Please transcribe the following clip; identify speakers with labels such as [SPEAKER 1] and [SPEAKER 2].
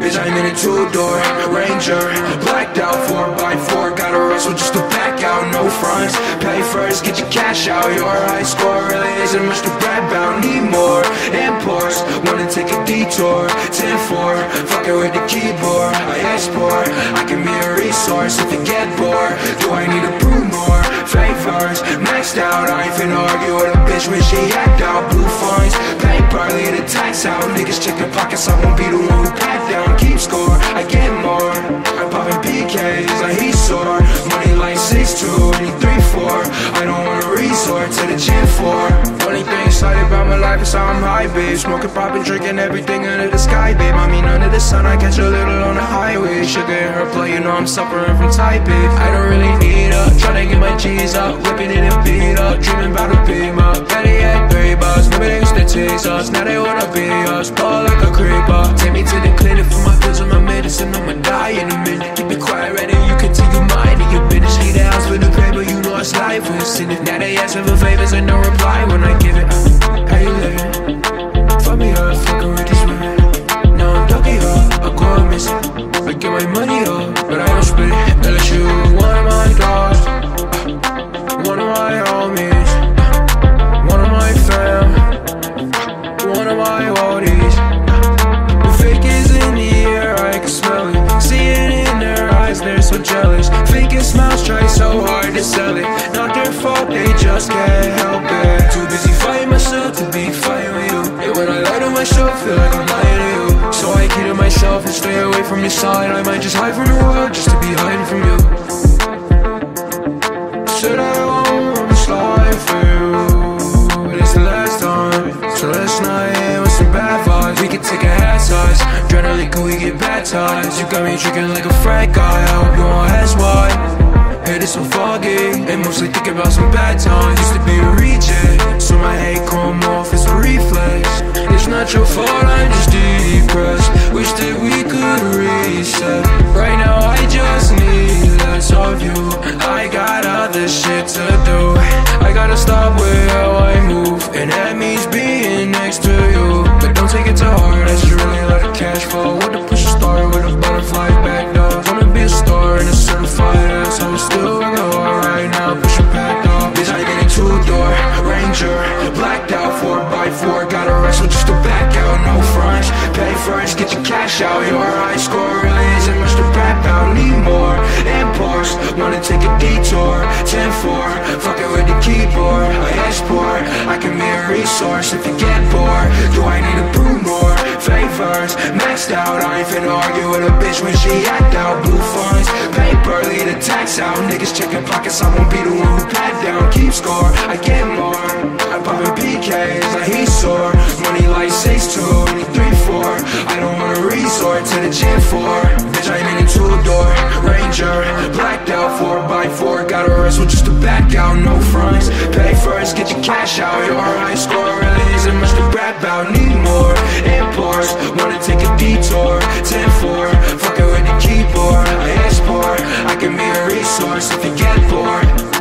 [SPEAKER 1] Bitch, I'm in a two-door Ranger. Blacked out 4 by 4 Gotta wrestle just to back out. No fronts. Pay first, get your cash out. Your high score really isn't much to brag about. Need more detour 10-4 Fucking with the keyboard I export. I can be a resource if you get bored. Do I need to prove more? Favors Maxed out. I ain't finna argue with a bitch when she act out. Blue funds Pay partly the tax out. Niggas checking pockets I won't be the one who pack down. Keep score I get more. I'm popping PKs like he's sore. Money like 6'2 and he 3'4 I don't wanna resort to the gym for life is I'm high, babe. Smoking, popping, drinking everything under the sky, babe. I mean under the sun, I catch a little on the highway. Sugar in her play, you know I'm suffering from type, babe. I don't really need her, tryna get my G's up Whipping it and beat up, dreaming about a beam up Better yet, three bars, maybe they used to tease us. Now they wanna be us, ball like a creeper. Take me to the clinic for my pills and my medicine. I'ma die in a minute, keep it quiet, ready, you can take your business. Leave the house with the paper, you know it's life we're sinning Now they asking for favors and no One of my oldies The fake is in the air, I can smell it. See it in their eyes, they're so jealous. Faking smiles, try so hard to sell it. Not their fault, they just can't help it. Too busy fighting myself to be fighting with you. And when I lie to myself, feel like I'm lying to you. So I kid myself and stay away from your side. I might just hide from the world just to be hiding from you with some bad vibes We can take a hat size. Adrenaline, can we get baptized? You got me drinking like a frat guy. I hope you won't ask why Head is so foggy. And mostly thinking about some bad times. Used to be a reject So my hate come off as a reflex. It's not your fault, I'm just depressed. Wish that we could reset. Right now I just need less of you. I got other shit to do. I gotta stop with Ranger Blacked out 4x4 Gotta wrestle just to back out, no fronts. Pay first, get your cash out. Your high score really isn't much to brag about. Need more. Imports Wanna take a detour. 10-4 Fucking with the keyboard. I export I can be a resource if you get bored. Do I need to prove more? Favors Maxed out. I ain't finna argue with a bitch when she lights out Niggas checking pockets, I won't be the one who pat down. Keep score, I get more. I'm popping PKs, I heat sore Money like 6'2", three four. I don't wanna resort to the gym four. Bitch, I ain't into a door. Ranger, blacked out, four by four. Got a wrestle just to back out, no fronts. Pay first, get your cash out. Your high score really isn't much to brag about. Need more, imports Wanna take a detour. 10 bars if you get bored.